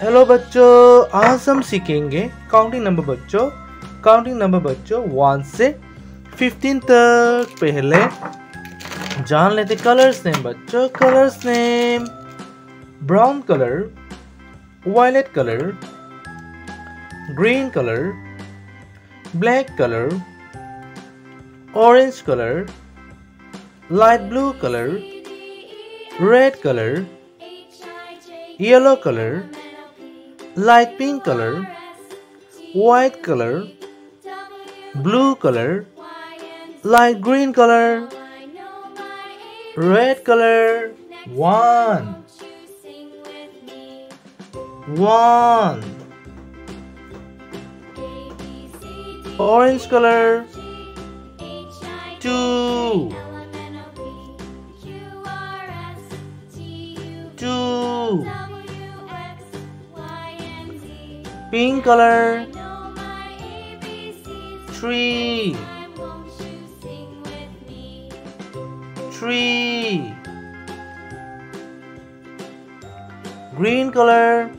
Hello बच्चों। आज हम सीखेंगे काउंटिंग नंबर बच्चों। काउंटिंग नंबर बच्चों वन से फिफ्टीन तक। पहले जान लेते कलर्स नेम बच्चों। Colours name brown colour violet colour green colour black colour orange colour light blue colour red colour yellow color light pink color, white color, blue color, light green color, red color, one, one, orange color, two, two pink color. Tree. Tree. Green color.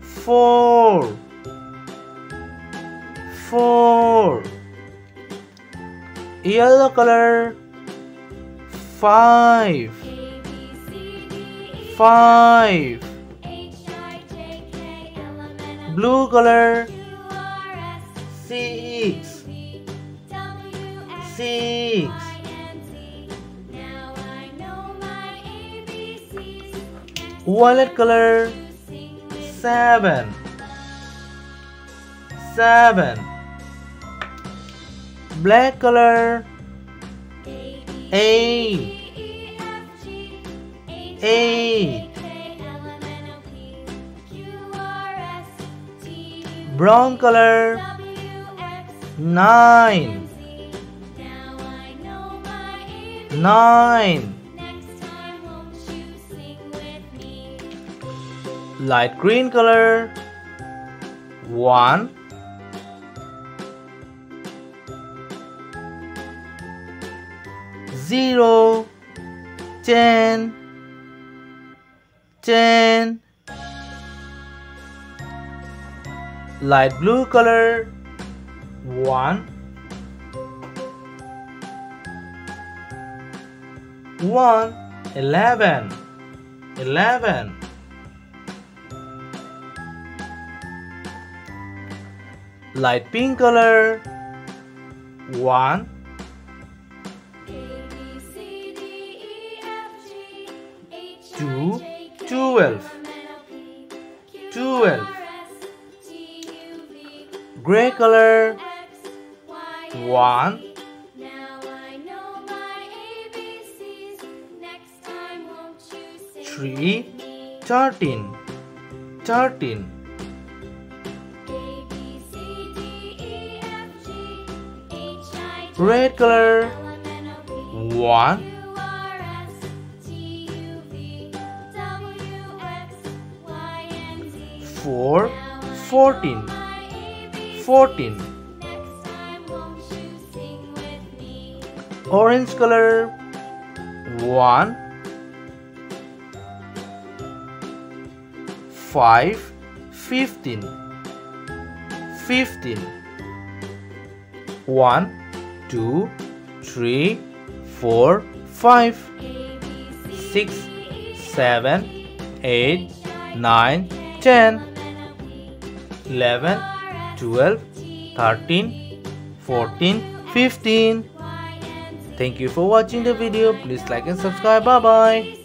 Four. Four. Yellow color. Five. Five blue color six six violet color seven. Seven. Black color eight eight brown color nine. Nine. Light green color one. Zero. Ten. Ten light blue color. 1 1 11 11 light pink color. 1 2 12 gray color. One. Three. Thirteen. Thirteen. Red color. One. Four. Fourteen 14 orange color 1 5 15 15 1 2 3 4 5 6 7 8 9 10 11 12 13 14 15 thank you for watching the video. Please like and subscribe. Bye bye